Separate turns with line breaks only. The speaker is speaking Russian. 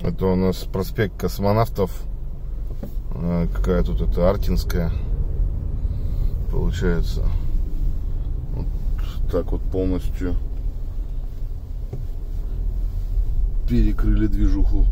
Это у нас проспект космонавтов. Э, какая тут это Артинская. Получается. Вот так вот полностью перекрыли движуху.